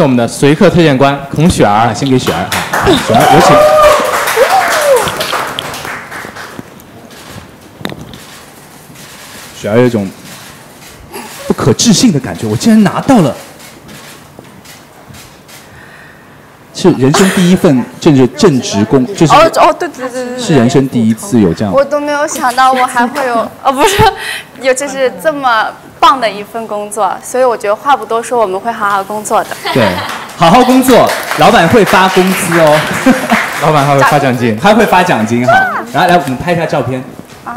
请我们的随客推荐官孔雪儿，啊，先给雪儿，啊，雪儿有请。雪儿有一种不可置信的感觉，我竟然拿到了，是人生第一份正是正职工，就是哦哦，对对对是人生第一次有这样。我都没有想到我还会有，呃，不是，有就是这么棒的一份工作，所以我觉得话不多说，我们会好好工作的。对，好好工作，老板会发工资哦，老板还会发奖金。还会发奖金哈。然后来，我们拍一下照片。啊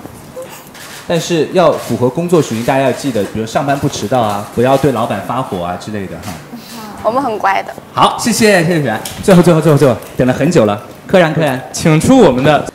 但是要符合工作属性，大家要记得，比如上班不迟到啊，不要对老板发火啊之类的哈。我们很乖的。好，谢谢谢谢雪然。最后最后最后最后，等了很久了，柯然柯然，请出我们的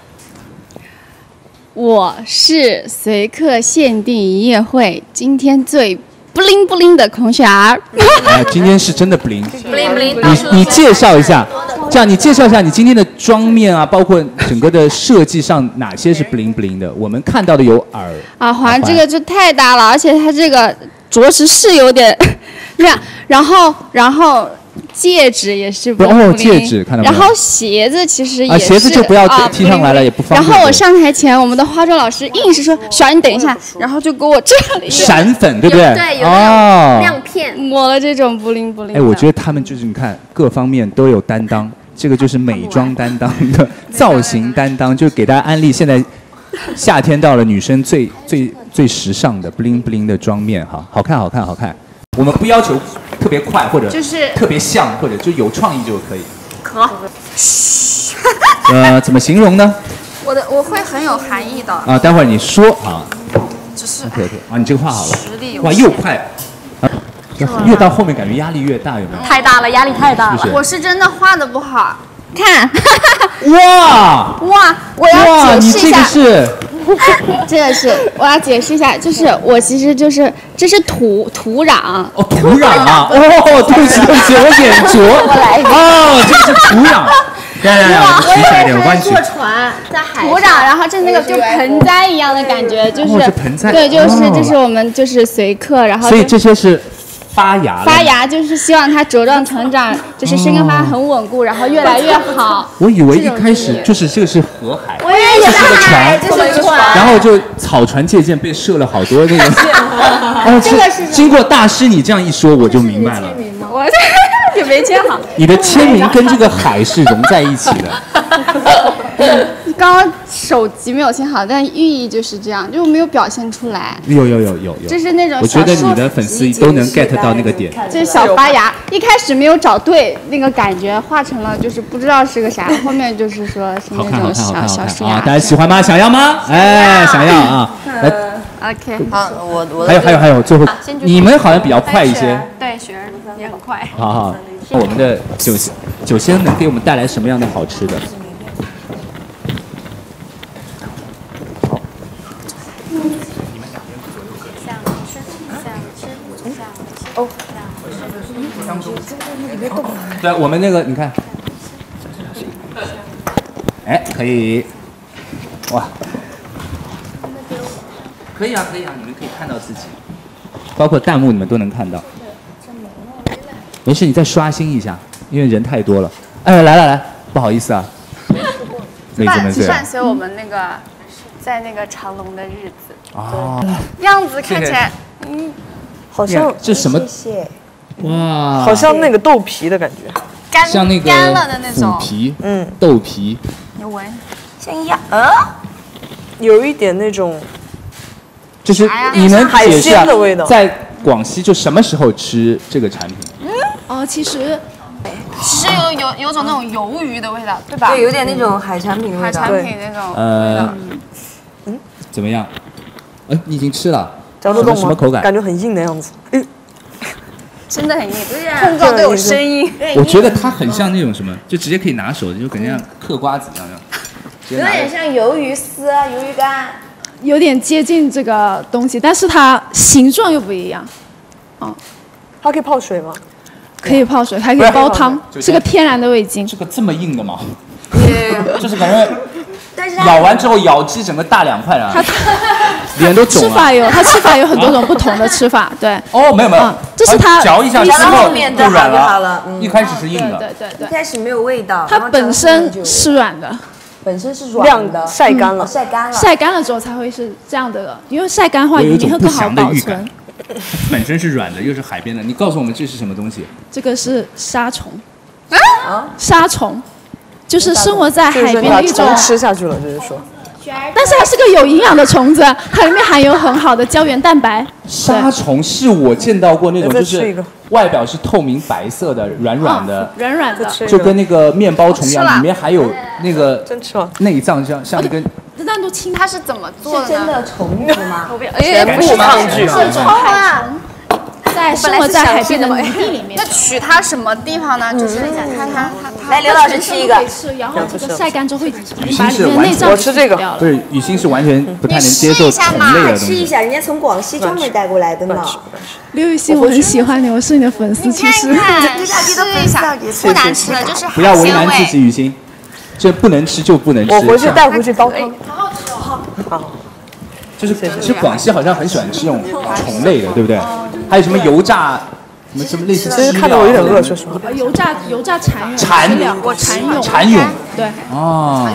我是随客限定营业会今天最不灵不灵的孔雪儿。哎，今天是真的不灵。不灵不灵，你你介绍一下，这样你介绍一下你今天的妆面啊，包括整个的设计上哪些是不灵不灵的？我们看到的有耳耳环这个就太大了，而且它这个着实是有点 亮，然后然后戒指也是不哦戒指看到没有然后鞋子其实也是啊鞋子就不要啊踢上来了也不方便然后我上台前，我们的化妆老师硬是说：“小儿你等一下。”然后就给我这里闪粉，对不对？对，有哦亮片。抹了这种不灵不灵的。哎，我觉得他们就是你看各方面都有担当，这个就是美妆担当的造型担当，就给大家安利现在夏天到了，女生最最最时尚的 bling bling 的妆面哈，好看好看好看。我们不要求特别快或者就是特别像或者就有创意就可以。可，呃，怎么形容呢？我的我会很有含义的。啊，待会儿你说啊。就是 OK OK，啊，你这个画好了实力，有哇，又快。啊越到后面感觉压力越大，有没有？太大了，压力太大了。是不是我是真的画的不好。看，哇 哇，我要解释一下，个是 这个是我要解释一下，就是我其实就是这是土土壤，哦土壤啊，哦，对不起对不起，我眼拙。哦，这个是土壤。来来来，我提起来一点，我帮你举。船在海土壤，然后这那个就盆栽一样的感觉，就是、哦盆栽。对，就是、哦。这是我们就是随客，然后所以这些是发芽了发。芽就是希望它茁壮成长，就是生根发芽很稳固，然后越来越好。我以为一开始就是这个是河海，我也这是个船，这是船然后就草船借箭被射了好多那个。哦，这个是经过大师你这样一说，我就明白了。我也没签好。你的签名跟这个海是融在一起的。刚刚手机没有签好，但寓意就是这样，就没有表现出来。有有有有有。就是那种我觉得小你的粉丝都能 get 到那个点。就是小发芽，一开始没有找对那个感觉，画成了就是不知道是个啥，后面就是说是那种小小树！芽。大家喜欢吗？想要吗？哎，想要啊！来，OK，好，我我还有还有还有，最后你们好像比较快一些。对，雪儿也很快。好好，我们的酒酒仙能给我们带来什么样的好吃的？对，我们那个你看，哎，可以，哇，可以啊，可以啊，你们可以看到自己，包括弹幕你们都能看到。没事，你再刷新一下，因为人太多了。哎，来来来，不好意思啊，妹子们伴对。伴随我们那个在那个长隆的日子，哦，样子看起来，嗯，好像这什么谢谢，哇，好像那个豆皮的感觉，干像那个干了的那种腐。皮，嗯，豆皮，你闻，像鸭，呃，有一点那种就是你能海解释啊鲜的味道在广西就什么时候吃这个产品？嗯哦，其实其实有有有种那种鱿鱼的味道，对吧？对，有点那种海产品的味道，海产对，品那种味呃嗯。，怎么样？哎，你已经吃了，什嚼得动吗？什么口感？感觉很硬的样子，嗯，真的很硬，碰撞都有声音。我觉得它很像那种什么，就直接可以拿手的，就感觉像嗑瓜子一样，直接拿着像鱿鱼丝、啊鱿鱼干，有点接近这个东西，但是它形状又不一样。它可以泡水吗？可以泡水，还可以煲汤，就是个天然的味精。这个这么硬的吗？就是感觉咬完之后咬肌整个大两块了。脸都肿了。吃法有，它吃法有很多种不同的吃法，对。哦，没有没有嗯，这是它嚼一下之然后就软了嗯一开始是硬对的。对对对对，开始没有味道，它本身是软的，本身是软晾的，晒干了哦，晒干了。晒干了之后才会是这样的了，因为晒干的话我有一你会更好保存。本身是软的，又是海边的，你告诉我们这是什么东西？这个是沙虫，啊，沙虫就是生活在海边的一种吃下去了，就是说但是它是个有营养的虫子，它里面含有很好的胶原蛋白。沙虫是我见到过那种，就是外表是透明白色的、软软的啊，软软的。就跟那个面包虫一样，里面还有那个真吃了，内脏，像像一根这单独清它是怎么做的是真？的虫子吗？哎，全部抗拒。是一种海虫，在生活在海边的泥地里面那。取它什么地方呢？就是它它它它来，刘老师吃一个然后这个晒干之后会把里面的内脏我吃这个去掉了不。是雨欣是完全不太能接受你试一下嘛虫类的东西。吃一下，人家从广西专门带过来的呢。刘雨欣，我很喜欢你，我是你的粉丝。其实，看，试一下，不难吃的，就是不要为难自己，雨欣，这不能吃就不能吃。我回去像带回去煲汤。好，就是其实广西好像很喜欢吃这种虫类的，对不对？还有什么油炸，什么什么类似其实看得我有点饿，说实话。油炸油炸蚕蛹，蚕蛹，蚕蛹对哦，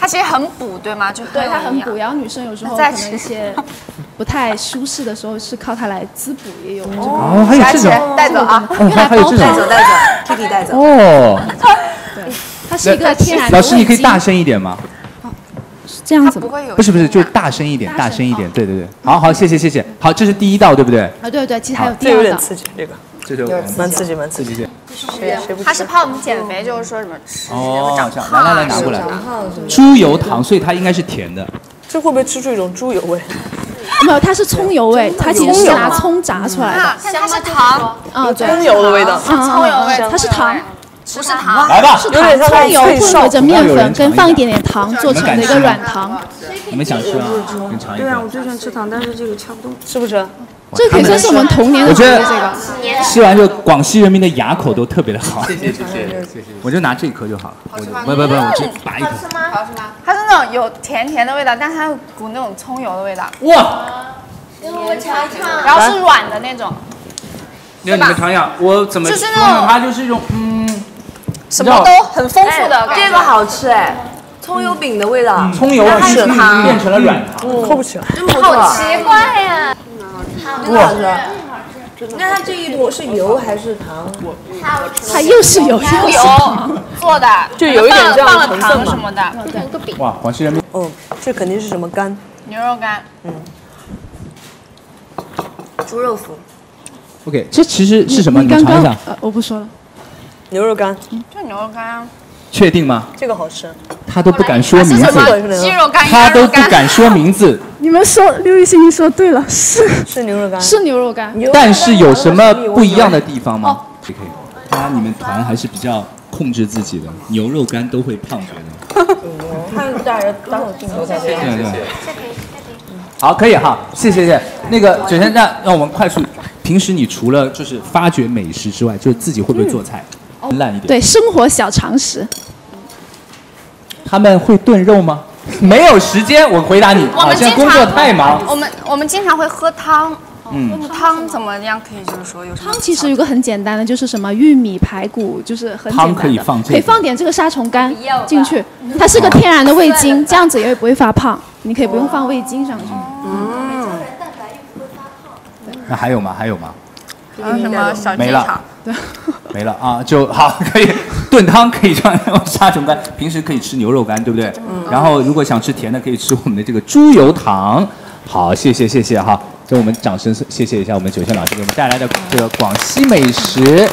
它其实很补，对吗？就对，它很补。然后女生有时候可再能一些 不太舒适的时候，是靠它来滋补，也有这个。哦，还有这种带走啊！带走带走，Kitty 带走。哦。它是一个天然的老师，你可以大声一点吗？这样子吗？不会有不是不是，就是大声一点，大声一点。对对对，好好，谢谢谢谢。好，这是第一道，对不对？啊，对对，其实还有第这有二道。点刺激，这个这就蛮刺激，蛮刺激。刺激。谁谁不吃？它是怕我们减肥，就是说什么吃哦，长这样，来来来，拿过来猪油糖，所以它应该是甜的。这会不会吃出一种猪油味？没有，它是葱油味，它其实是拿葱炸出来的。它是糖，啊，对，葱油的味道。啊葱油味它是糖，不是糖。来吧，是糖，像葱油混合着面粉跟放一点点糖做成的一个软糖，你们想吃吗？你尝一对啊，我。最喜欢吃糖，但是这个吃不动。是不是？这可以算是我们童年的我觉得这个。吃完就广西人民的牙口都特别的好。谢谢谢谢谢谢。我就拿这一颗就好了。不不不，我就拔一颗。它是那种有甜甜的味道，但是它有股那种葱油的味道，哇！给我尝尝。然后是软的那种，那你们尝一下，我怎么就是那种？它就是一种嗯，什么都很丰富的。这个好吃哎，葱油饼的味道。葱油它是是糖变成了软糖。扣不起来。真不错，奇怪呀！真的好吃。那它这一坨是油还是糖？它又是油又是油糖，做的，就有一点这样的糖什么的，哇，广西人民嗯，这肯定是什么干？牛肉干。嗯猪肉脯。OK，这其实是什么？你刚刚你尝一下，呃，我不说了。牛肉干，就牛肉干啊，确定吗？这个好吃。他都不敢说名字鸡肉干、他都不？敢说名字，你们说刘雨欣，你说对了，是是牛肉干。是牛肉干。但是有什么不一样的地方吗？可以可以。当然你们团还是比较控制自己的，牛肉干都会胖，觉得。看大人当我镜头在这对对。好，可以哈，谢谢谢谢。那个首先让让我们快速，平时你除了就是发掘美食之外，就是自己会不会做菜？烂一点。对，生活小常识。他们会炖肉吗？没有时间，我回答你。我啊，们经常现在工作太忙。我们我们经常会喝汤，嗯，汤怎么样？可以就是说有什么汤其实有个很简单的，就是什么玉米排骨，就是很简单的。汤可以放这个可以放点这个杀虫干进去，它是个天然的味精，这样子也不会发胖。你可以不用放味精上去。那还有吗？还有吗？还有什么小没了剧场？没了啊，就好，可以炖汤可以这样用杀虫干，平时可以吃牛肉干，对不对？嗯然后如果想吃甜的，可以吃我们的这个猪油糖。好，谢谢谢谢哈，给我们掌声谢谢一下我们九线老师给我们带来的这个广西美食。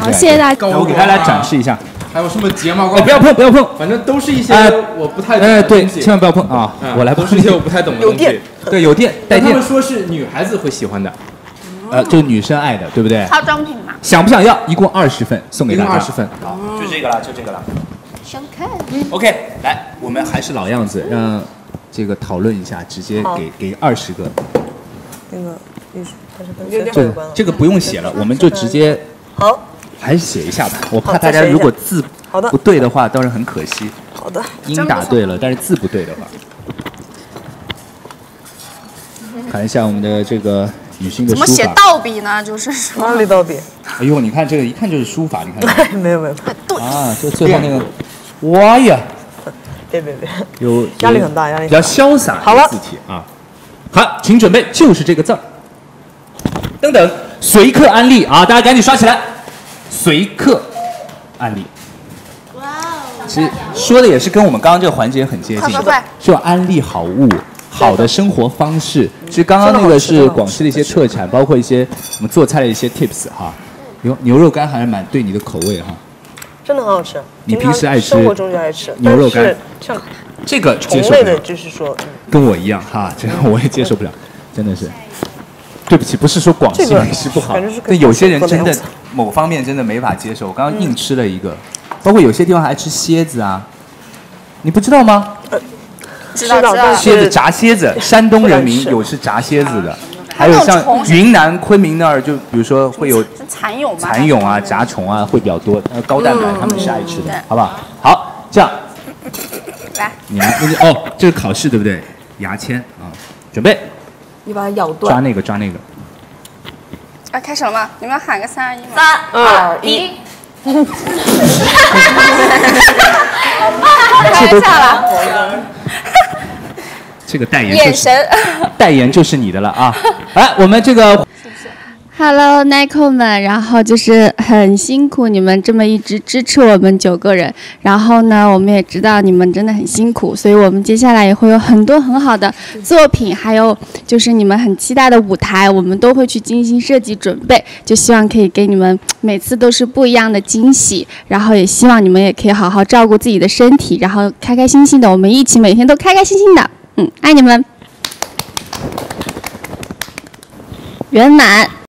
好，谢谢大家。我给大家展示一下，还有什么睫毛膏？哎，不要碰，不要碰。反正都是一些哎我不太懂哎，对，的东西。千万不要碰啊！嗯我来都是一些 我不太懂的东西。对，有电带电他们，说是女孩子会喜欢的，呃，就是女生爱的，对不对？化妆品嘛。想不想要？一共二十份，送给大家。一共20份。好，就这个了，就这个了。想看 OK，来，我们还是老样子，让这个讨论一下，直接给给二十个。那个这个不用写了，我们就直接好还是写一下吧。我怕大家如果字不对的话，当然很可惜。好的，音打对了，但是字不对的话，看一下我们的这个女性的怎么写。倒笔呢？就是说，哪里倒笔？哎呦，你看这个一看就是书法，你看没有没有对，啊，就最后那个，哇呀，别别别，有 压力很大压力很大比较潇洒好了的字体啊。好，请准备，就是这个字儿。等等，随刻安利啊，大家赶紧刷起来。随刻安利。哇哦！其实说的也是跟我们刚刚这个环节很接近是有安利好物。好的生活方式，其实刚刚那个是广西的一些特产，包括一些我们做菜的一些 tips 哈。牛牛肉干还是蛮对你的口味哈。真的很好吃。你平时爱吃生活中就爱吃牛肉干像这个接受不了，就是说，嗯跟我一样哈，这个我也接受不了，真的是。对不起，不是说广西这个美食不好但有些人真的某方面真的没法接受。我刚刚硬吃了一个，包括有些地方还吃蝎子啊，你不知道吗？知道知道。蝎子炸蝎子，山东人民有吃炸蝎子的，还有像云南昆明那儿，就比如说会有是蚕蛹吗？蚕蛹啊、炸虫啊会比较多，呃，高蛋白他们是爱吃的，好不好？好，这样。来，你来，那个哦，这个考试对不对？牙签啊，准备。你把它咬断。抓。那个抓那个，啊，开始了吗？你们喊个三二一吗？三二一，开玩笑了，这个代言就是眼神。代言就是你的了啊！来，我们这个 Hello n i c o 们，然后就是很辛苦你们这么一直支持我们九个人，然后呢，我们也知道你们真的很辛苦，所以我们接下来也会有很多很好的作品，还有就是你们很期待的舞台，我们都会去精心设计准备，就希望可以给你们每次都是不一样的惊喜，然后也希望你们也可以好好照顾自己的身体，然后开开心心的，我们一起每天都开开心心的，嗯，爱你们，圆满。